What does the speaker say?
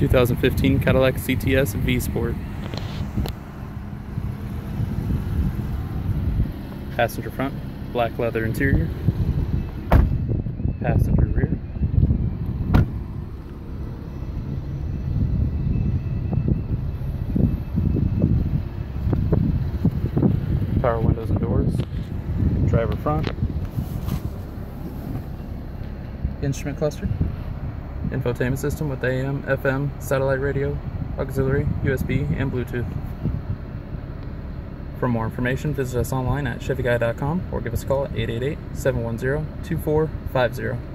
2015 Cadillac CTS V Sport. Passenger front, black leather interior. Passenger rear. Power windows and doors. Driver front. Instrument cluster infotainment system with AM, FM, satellite radio, auxiliary, USB, and Bluetooth. For more information, visit us online at ChevyGuy.com or give us a call at 888 710 2450.